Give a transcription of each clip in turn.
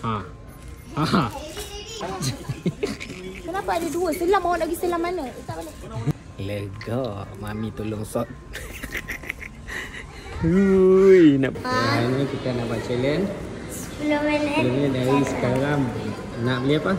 Ha. Ha. Kenapa ada dua? Selam awak nak pergi selam mana? Tak boleh. Lega. Mami tolong sort. Hui, nak ha. ni kita nak buat challenge. 10 minit. Challenge dari sekarang. Nak beli apa?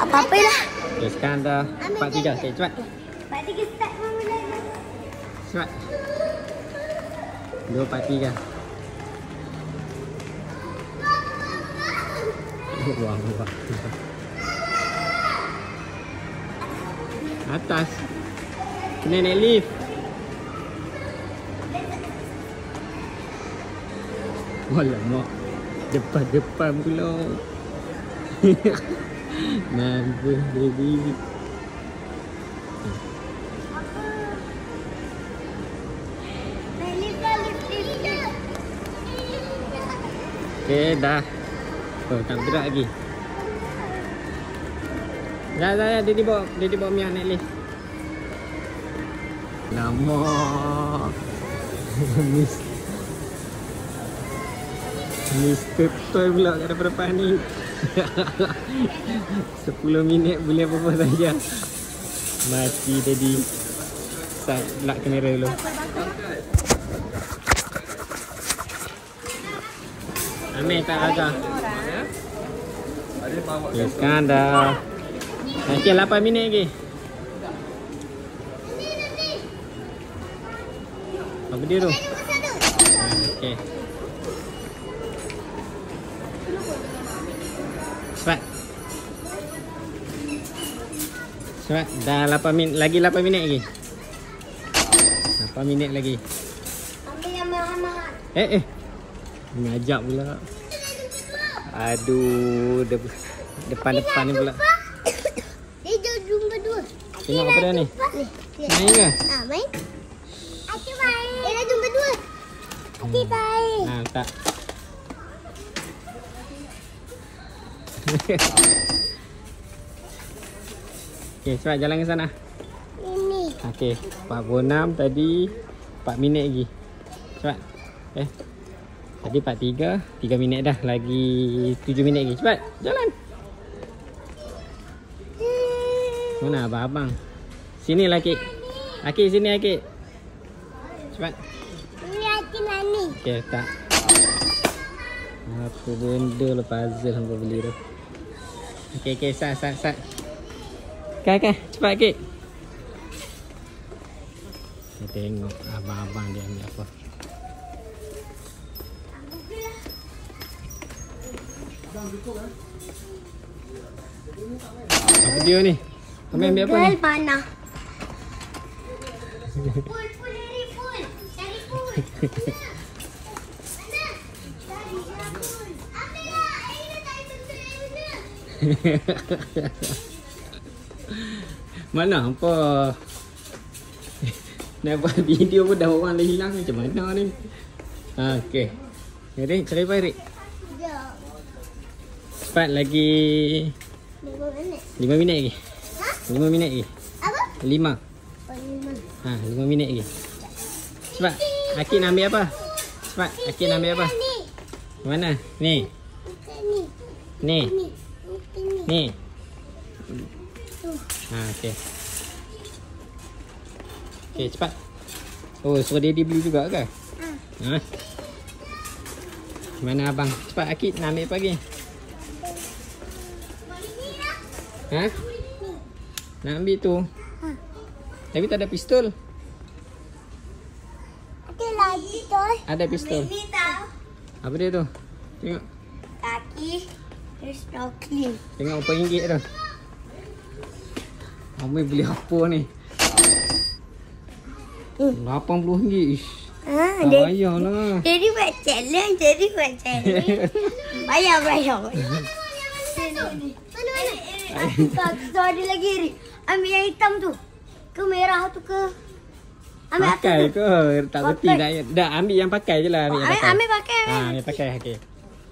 Apa-apa lah. Okay, sekarang dah 4 3. Okay, cepat. Pak tiga start mama dah. Cepat. 2 Wah, wah. Atas. Kena naik lift. Alamak. Depan-depan pula. Nervous baby. Lift lah, lift, lift, lift. Okay, dah. Oh, tak bergerak lagi. Dah, dah, dah. Dia bawa, dia bawa Mia naik lift. Lama. Miss. Toy pula kat depan-depan ni. 10 minit boleh apa-apa saja. Mati tadi. Start lock kamera dulu. Ambil tak raga. Sekarang dah. Nanti 8 minit lagi. Apa dia tu? Okay. Cepat. Cepat. Dah 8 minit. Lagi 8 minit lagi. 8 minit lagi. Ambil yang mahal-mahal. Eh eh. Ngajak pula. Aduh, de- depan-depan ni pula. Dia dah jumpa dua. Tengok apa dia ni? Main ke? Ah, main. Aku main. Dia dah jumpa dua. Aku main. Ha, tak. Okey, cepat jalan ke sana. Ini. Okey, 46 tadi 4 minit lagi. Cepat. Eh. Tadi 43, 3 minit dah. Lagi 7 minit lagi. Cepat, jalan. Mana abang-abang? Sini lah, Kik. Akik, sini, Akik. Cepat. Ini hati nani. Okey, tak. Apa benda lah puzzle hangpa beli tu. Okey, okey, sat, sat, sat. Kan, kan. Cepat, Kik. Kita tengok abang-abang dia ambil apa. Apa dia ni? Kami ambil apa ni? Girl mana? Pul, pul, cari pul. Cari pul. Mana? Cari. Ambil apa? Nak buat video pun dah orang dah hilang macam mana ni? Ha, okey. Jadi cari apa Erik? Cepat lagi Lima minit. 5 minit lagi. Ha? 5 minit lagi. Apa? 5. Oh, lima. Ha, 5 minit lagi. Cepat. Akid nak ambil apa? Cepat. Akid nak ambil apa? Mana? Ni. Ni. Ni. Ni. Ha, okey. Okey, cepat. Oh, suruh daddy beli juga ke? Ha. Ha? Mana abang? Cepat Akid nak ambil apa Ha? Nak ambil tu. Ha. Tapi tak ada pistol. Ada lagi tu. Ada pistol. Ni tau. Apa dia tu? Tengok. Kaki. Tengok berapa ringgit tu. Amai beli apa ni? Hmm. RM80. Ish. Ha, Tak dia, payah lah. jadi buat challenge, jadi buat challenge. Bayar, bayar, bayar. Tak, tu ada lagi, Ri. Ambil yang hitam tu. Ke merah tu ke? Ambil Pakai tu. ke? Tak reti Pakai. nak. Dah ambil yang pakai je lah. Ambil yang Ambil, pakai. ambil pakai. Ha, ambil pakai. Okey.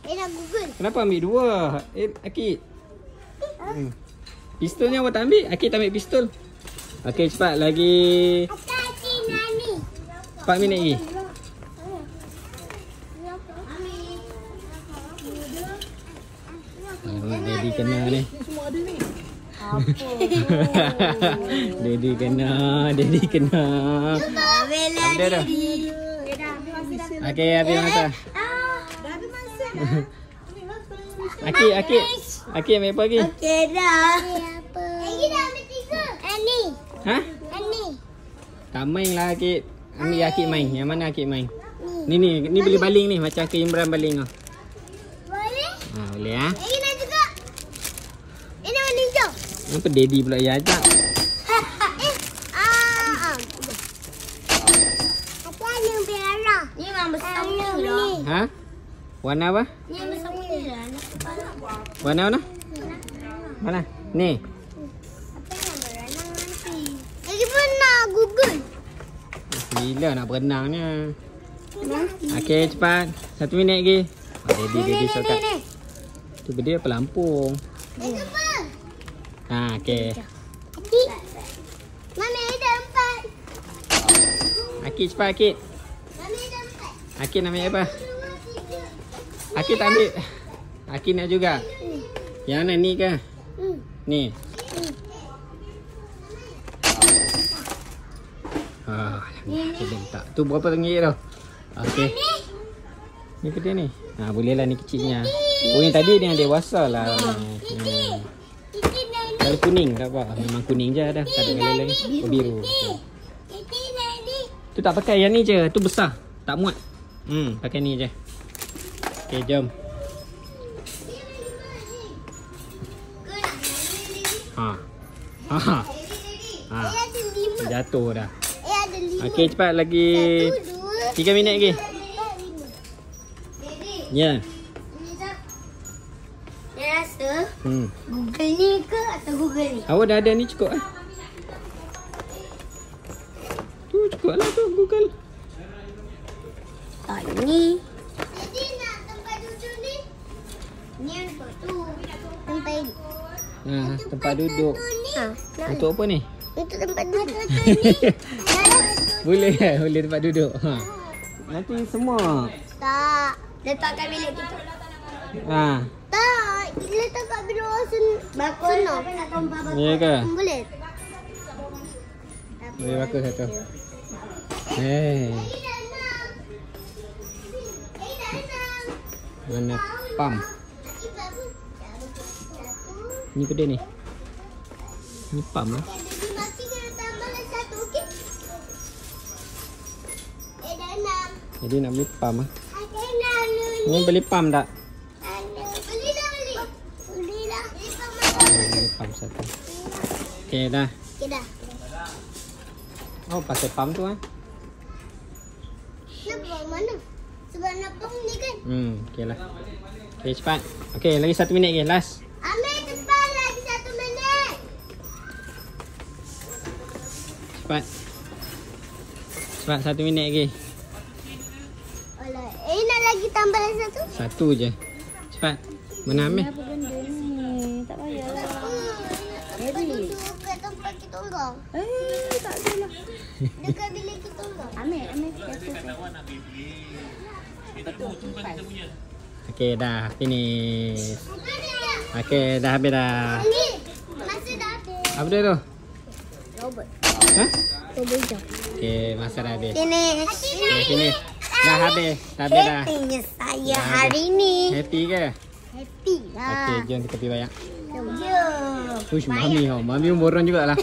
Eh, nak Google. Kenapa ambil dua? Eh, Akid. Hmm. Pistolnya awak tak ambil? Akid tak ambil pistol. Okey, cepat. Lagi. 4 minit lagi. Alamak, Daddy kena ni. Semua ada ni. Daddy kena, Daddy kena. Bela Apa dia tu? Okey, habis masa. Dah habis masa dah. Aki, Aki. Aki ambil apa lagi? Okey dah. Lagi dah ambil tiga. Eh ni. Ha? Eh ni. Tak main lah Aki. Ambil Aki main. Yang mana Aki main? Ni ni, ni boleh baling ni macam ke Imran baling ah. Boleh? Ha, boleh ah. Lagi nak juga. Ini warna hijau. Kenapa Daddy pula yang ajak? Ni memang besar lah. Ha? Warna apa? Ni besar lah. Warna mana? Mana? Ni. Apa yang berenang nanti? Lagi pun nak Google. Gila nak berenangnya. Nanti. Okey, cepat. Satu minit lagi. Oh, Daddy, Ni, ni, Daddy ni, ni, ni. Pelampung. Lagi apa? Ha, okey. Aki. Mami ada empat. Aki cepat Aki. Mami ada empat. Aki nak ambil apa? Dua, tiga. Aki tak ambil. Aki nak juga. Yang mana ni ke? Hmm. Ni. Ah, Alhamdulillah tak. Tu berapa ringgit tu? Okey. Ni ke dia ni? Ha, boleh lah ni kecilnya. Oh yang tadi ni yang dewasa lah. Hmm. Kalau kuning tak apa. Memang kuning je dah. Tak ada kali lain. Oh, biru. Tu tak pakai yang ni je. Tu besar. Tak muat. Hmm, pakai ni je. Okey, jom. Ha. Ha. Ha. Ha. Jatuh dah. Eh ada lima. Okey, cepat lagi Satu, dua, 3 minit lagi. Ya. ni Hmm. Google ni ke atau Google ni? Awak dah ada ni cukup ah. Tu cukup lah tu Google. Tak ni. Jadi nak tempat duduk ni? Ni untuk tu. Tempat ini. Ha, tempat duduk. Ha, Untuk apa ni? untuk tempat duduk. boleh eh? Boleh tempat duduk. Ha. Nanti semua. tak. Letakkan bilik kita. Ha. Tak. Letak kat bilik orang sun. Senang. Ya ke? Boleh. Boleh bagus satu. Eh, mana pam? Ni ke dia ni? Ni pam lah. Jadi mati kena tambah lagi satu, okey? Eh, dah enam. Jadi nak beli pam lah. Ni beli pam tak? Pam satu. Okey dah. Okey dah. Oh, pakai pam tu eh. Sebab mana? Sebab nak pom ni kan? Hmm, okey lah. Okey, cepat. Okey, lagi satu minit lagi. Last. Ambil cepat lagi satu minit. Cepat. Cepat satu minit lagi. Alah, eh nak lagi tambah lagi satu? Satu je. Cepat. Mana ambil? Orang. Eh, tak ada lah. Dekat bilik kita. Ambil, ambil. Jatuh. Okey, dah finish. Okey, dah habis dah. Ni. Masa dah habis. Apa dia tu? Robot. Ha? Robot hijau. Okey, masa dah habis. Finish. Okey, finish. Dah habis. Dah habis dah. Happynya saya hari ni. Happy ke? Happy lah. Okey, jom kita pergi bayar. Jom. Ush, mami oh. Mami pun borong jugalah.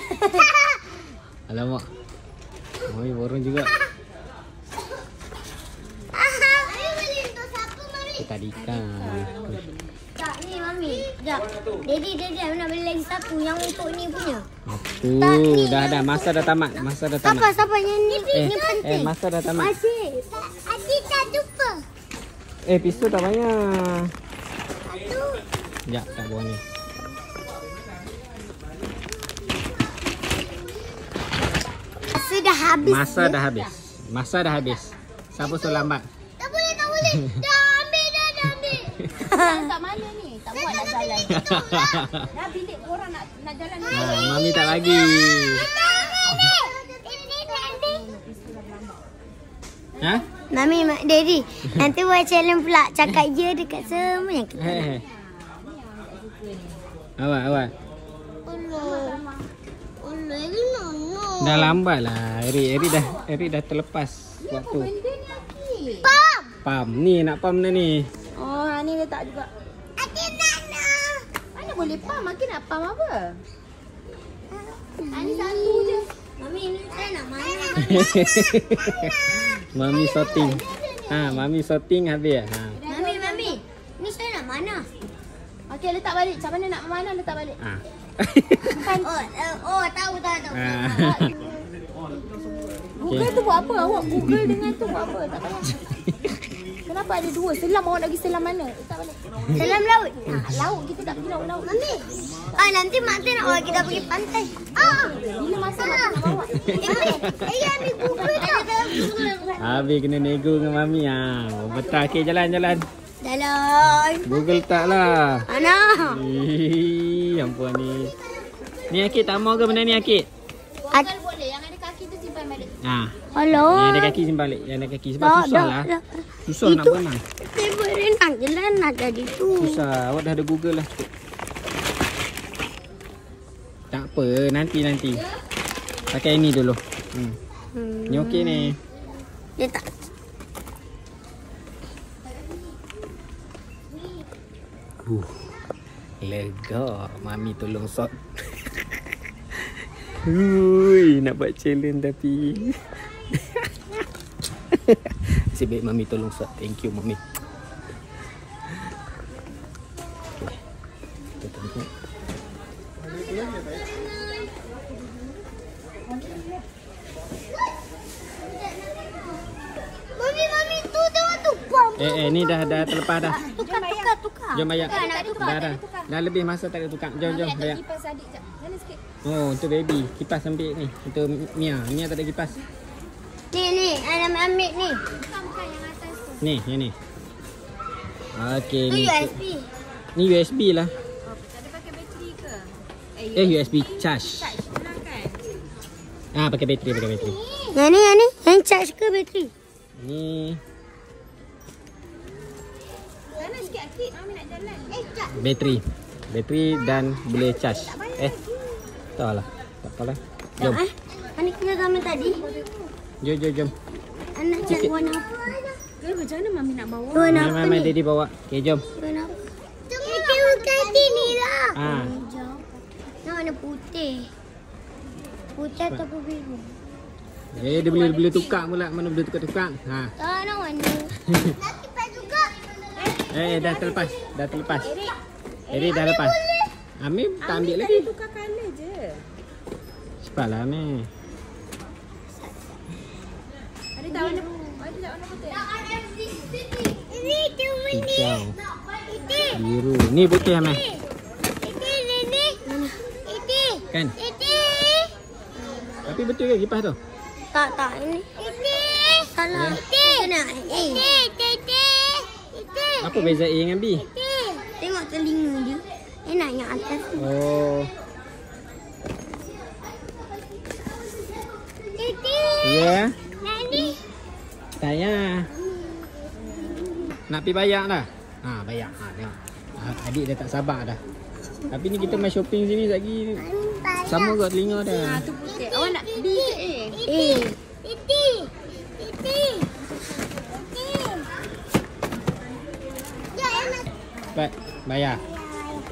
Alamak. Mami borong juga. Kita ikan. Ush. Tak ni Mami. Sekejap. Daddy, Daddy aku nak beli lagi satu yang untuk ni punya. Apa? Dah dah masa dah tamat. Masa dah tamat. Siapa yang ni? Eh, Ni eh penting. masa dah tamat. Asyik. Asyik tak lupa. Eh, pistol tak banyak. Satu. Sekejap, tak buang ni. Dah habis. Masa dah habis. Masa dah habis. Siapa suruh lambat? Tak boleh, tak boleh. dah ambil dah, dah ambil. Tak mana ni? Tak buat nak jalan. Dah bilik korang nak nak jalan ni. Ha, mami tak bagi. Ha? Mami, Mak Daddy. Nanti buat challenge pula. Cakap je dekat semua yang kita. Eh. Awak, awak. Allah. Allah, ini nono. Dah lambat lah. Eri, Eri dah, Eri dah terlepas waktu. Benda ni Aki. Pam. Pam. Ni nak pam dah ni. Oh, ni letak juga. Ati mana? Mana boleh pam? Aki nak pam apa? Ah, ni satu je. Mami, ini saya nak mana? mami sorting. Ha, mami sorting habis. Ha. Mami, mami. Ini saya nak mana? Okey, letak balik. Macam mana nak mana letak balik? Ha. Oh, oh, tahu, tahu, tahu. ha. Google tu buat apa? Awak Google dengan tu buat apa? Tak payah. Kenapa ada dua? Selam awak nak pergi selam mana? Letak balik. Salam laut. Ah, laut kita tak pergi laut-laut. Mami. Ah, nanti mak Tin nak bawa kita pergi pantai. Ah. Bila masa mak nak bawa? Eh, ayah ambil Google tak? Habis kena nego dengan mami. Ha. Betul. Okey, jalan-jalan. Dalam. Google tak lah. Ana. Ih, ampun ni. Ni Akid tak mau ke benda ni Akid? Google boleh. Yang ada kaki tu simpan balik. Ha. Hello. Yang ada kaki simpan balik. Yang ada kaki sebab Tak, susah tak, lah. tak. Susah nak Itu- berenang. Saya berenang je lah nak jadi tu. Susah. Awak dah ada Google lah cukup. Tak apa. Nanti-nanti. Pakai ini dulu. Hmm. Hmm. Ni okey ni. Dia tak. Uh. Lega. Mami tolong sort. Hui, nak buat challenge tapi. Nasib baik Mami tolong sort. Thank you Mami. Okay. Kita tengok. Mami, mami, tu tengok tu. Bom. Eh, eh, ni dah dah terlepas dah. Tukar, tukar, tukar. Jom bayar. Tukar, nak tukar. Dah dah. Dah lebih masa tak ada tukar. Jom, jom bayar. Kipas adik jap. Mana sikit? Oh, untuk baby. Kipas ambil ni. Untuk Mia. Mia tak ada kipas. Ni, ni. Nak ambil ni. Bukan, bukan yang atas tu. Ni, yang ni. Okey, Tu ni. USB. Ni USB lah. Oh, tak ada pakai bateri ke? Eh, USB charge. Charge kan? Ah, pakai bateri, pakai bateri. Yang ni, yang ni. Yang charge ke bateri? Ni bateri. Bateri dan boleh charge. Eh. Tak lah. Tak apalah. Jom. Tak, eh? Anak kita sama tadi. Jom, jom, jom. Anak cari warna apa? Girl, macam mana Mami nak bawa? Warna apa ni? daddy bawa. Okay, jom. Warna apa? Kita bukan sini lah. Ah. Hijau. Nak warna putih. Putih atau biru? Eh, dia boleh boleh tukar pula. Mana boleh tukar-tukar. Ha. Tak nak warna. Kipas juga. Eh, dah terlepas. Dah terlepas. Erik dah lepas. Amir tak ambil lagi. Tukar colour je. Cepatlah Amir. Ada tak warna Ada tak warna putih? Ini cuma ni. Biru. Ni putih Amir. Ini, ini, ini. Ini. Kan? Ini. Tapi betul ke kipas tu? Tak, tak. Ini. Ini. Salah. Ini. Kena. Ini. Ini. Ini. Apa beza A dengan B? Tengok telinga dia. Enak yang atas tu. Oh. Ya. Ini. Tak payah. Nak pergi bayar dah. Ha, bayar. Ha, tengok. Ha, adik dah tak sabar dah. Tapi ni kita main shopping sini lagi sama kot telinga Ha, dah. tu putih. Awak nak B ke A? Eh. Ini. Ini. Ini. Ya, enak. Cepat bayar.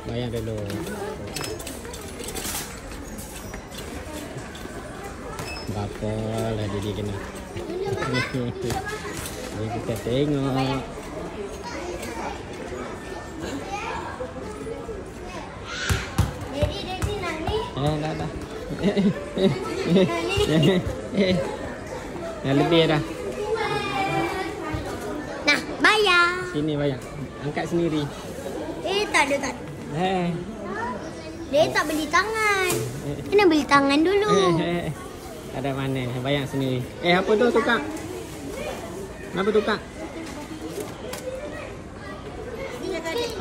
Bayar dulu. Berapa lah dia kena. Ni kita tengok. Jadi, jadi. Eh, dah dah. Dah lebih dah. Nah, bayar. Sini bayar. Angkat sendiri. Eh, tak ada tak. Eh. Dia tak beli tangan. Kena beli tangan dulu. Eh, eh. Ada mana? Bayar sendiri. Eh, apa tu tukar? Kenapa tukar?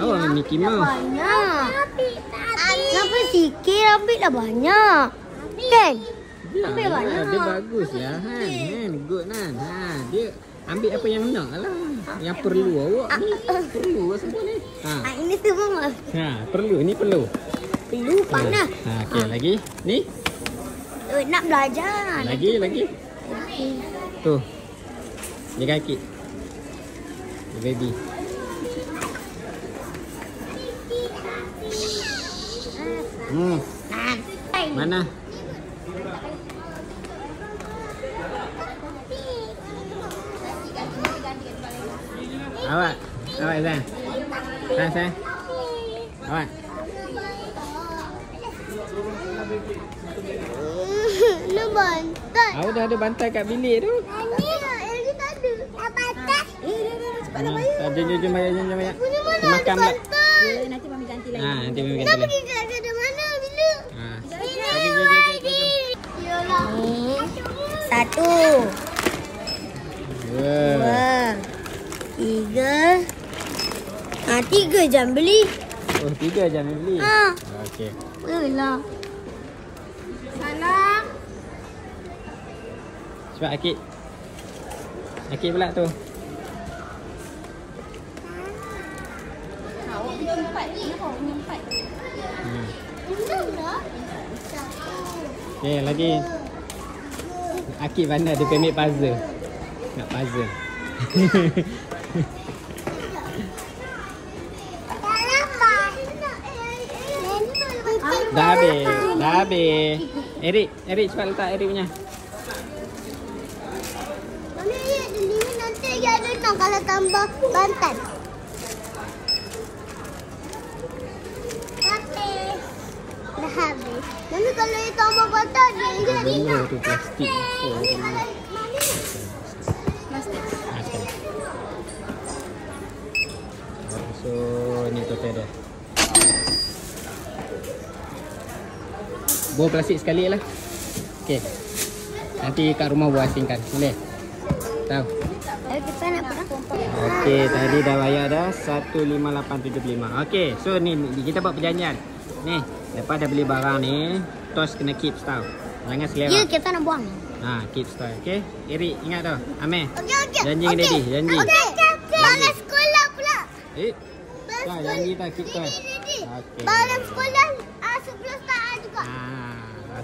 Oh, Mickey Mouse. Banyak. Kenapa sikit? Ambil dah banyak. Kan? Ya, Ambil banyak. Dia bagus lah kan. kan. Good kan. Ha, dia Ambil apa yang nak lah. Yang perlu awak ni. Perlu lah semua ni. Ha. Ah, ini semua mas. Ha, perlu. Ni perlu. Perlu panah. Ha, okey lagi. Ni. Eh, nak belajar. Lagi, lagi. Tu. Dia kaki. The baby. Hmm, Ah? Awak. Awak Zan. Zan, Zan. Awak. Lu bantai. Awak dah ada bantai kat bilik tu. Ini lagi tak ada. Bantai. Eh, dah dah cepat Ha, jom, jom, jom, bayar, jom, jom, bayar. Punya mana Makan ada pula. bantai? Nanti mami ganti lagi. Ha, nanti mami Kita ganti lagi. pergi kat kedai mana bila? Ha. Jom, jom, jom. Yolah. Satu. Dua. Dua. Tiga. Ah, tiga jam beli. Oh, tiga jam beli. Ha. Okey. Belah. Salam. Cepat Akid. Akid pula tu. Ha, awak punya empat. Kenapa awak punya empat? Hmm. Satu. Okey, lagi. Akid mana dia ambil puzzle. Nak puzzle. Dah habis. Dah habis. Erik, Erik cepat letak Erik punya. Mami, ya, ada lima nanti lagi ada enam kalau tambah bantan. Habis. Dah habis. Mami kalau dia tambah bantan, dia jadi Dua enam. tu plastik. Oh, Mami, kalau. So ni total dia. Buah plastik sekali lah. Okey. Nanti kat rumah buat asingkan. Boleh? Tahu. Kita nak perang. Okey, tadi dah bayar dah 15875. Okey, so ni, kita buat perjanjian. Ni, lepas dah beli barang ni, tos kena keep tau. Jangan selera. Ya, kita nak buang. Ha, keep tau. Okey. Erik ingat tau. Amir. Okey, okey. Janji dengan Daddy, janji. Okey, okey. Balik sekolah pula. Eh, dah sekolah. janji tak keep tau. Okey. Balik sekolah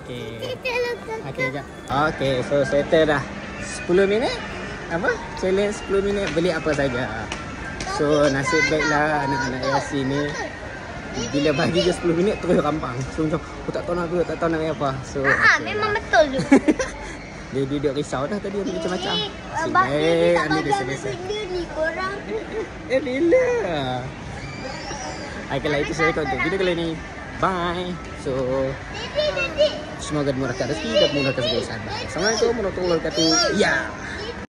okey. Letak. Okey, jap. Okey, so settle dah. 10 minit. Apa? Challenge 10 minit beli apa saja. So nasib baiklah anak-anak Yasin ni bila bagi je 10 minit terus rampang. So macam aku tak tahu nak aku tak tahu nak apa. So Ah, okey memang lah. betul tu. dia duduk risau dah tadi ambil macam-macam. Eh, ni baik ambil biasa-biasa. benda ni korang. Eh bila? Baiklah itu saya untuk video kali ini. Bye. So semoga dimurahkan rezeki dan dimurahkan segala usaha. Assalamualaikum warahmatullahi wabarakatuh. Ya.